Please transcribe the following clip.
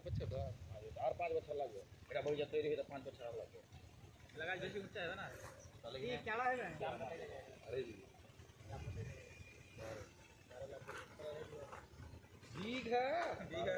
এক বছর তো আর পাঁচ বছর লাগবে এটা বই তৈরি হতে পাঁচ বছর আর লাগবে লাগাই বেশি উঠতে হবে না তাহলে এই কেলা হবে আরে দিদি দীঘা দীঘা